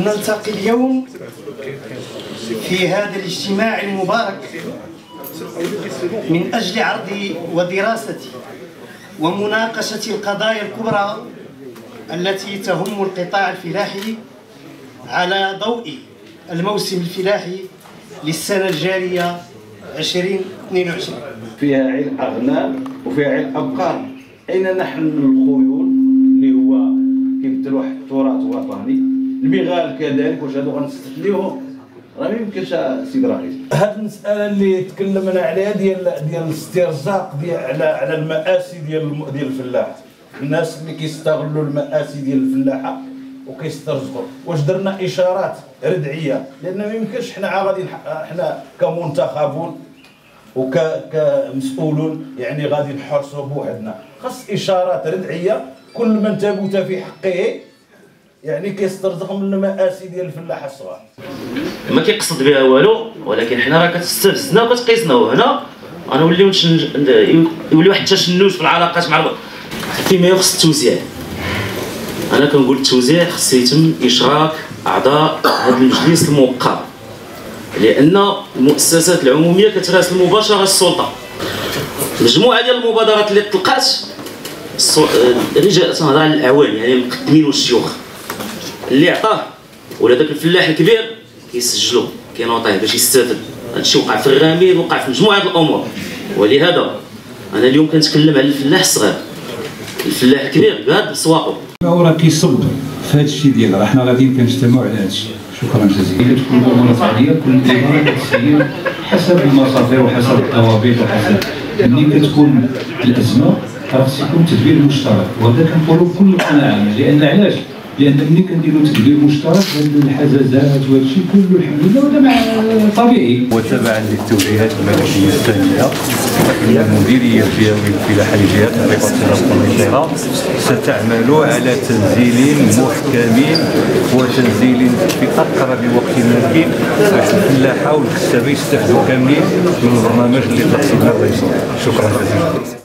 نلتقي اليوم في هذا الاجتماع المبارك من أجل عرض ودراسة ومناقشة القضايا الكبرى التي تهم القطاع الفلاحي على ضوء الموسم الفلاحي للسنة الجارية 2022 فيها عين أغنام وفيها عين أبقار. أين نحن الخيول اللي هو كيمثل واحد التراث وطني. البغال كذلك واش هادو غنستثنيوهم راه ما يمكنش سيدي رئيس هاد المسألة اللي تكلمنا عليها ديال ديال الاسترزاق ديال على على المآسي ديال ديال الفلاح. الناس اللي كيستغلوا المآسي ديال الفلاحة وكيسترزقوا. واش درنا إشارات ردعية؟ لأن ما يمكنش حنا غادي حنا كمنتخبون وك كمسؤولون يعني غادي نحرسوا بوحدنا. خاص إشارات ردعية. كل من ثبت في حقه يعني كيسترزق من المآسي ديال الفلاحه الصغار. ما كيقصد بها والو ولكن حنا راه كتستفزنا وكتقيسنا وهنا غنوليو نشن... يولي واحد التشنج في العلاقات مع. فيما يخص التوزيع. أنا كنقول التوزيع خص يتم إشراك أعضاء هذا المجلس الموقر لأن المؤسسات العمومية كتراسل مباشره السلطة. مجموعة ديال المبادرات اللي طلقات الرجال تنهضر على الاعوان يعني المقدمين والشيوخ. اللي عطاه ولا داك الفلاح الكبير كيسجلو كينوطيه باش يستافد. هادشي وقع في الرميل وقع في مجموعة الأمور. ولهذا أنا اليوم كنتكلم على الفلاح الصغير. الفلاح الكبير قاد بسواقه هو راه كيصب في هذا الشيء ديال راه حنا غاديين كنجتمعوا على هذا الشيء شكرا جزيلا. تكون الأمور الفعليه كل كتسير حسب المصادر وحسب الضوابط وحسب. ملي كتكون الأزمة راه خص يكون تدبير مشترك. وهذا كنقولوا بكل قناعة لأن علاش؟ لأن ملي كنديروا تدبير مشترك هاد الحزازات وهذا الشيء كله الحمد لله وهذا مع طبيعي. وتبعا للتوجيهات الملكيه الثانية فان مديريه البيئه والفلاحه لجهات الرباط ستعمل على تنزيل محكم وتنزيل في أقرب وقت ممكن باش الفلاحة والكسابه يستفدوا كاملين من البرنامج اللي تقسيمنا الرئيسي شكرا جزيلا.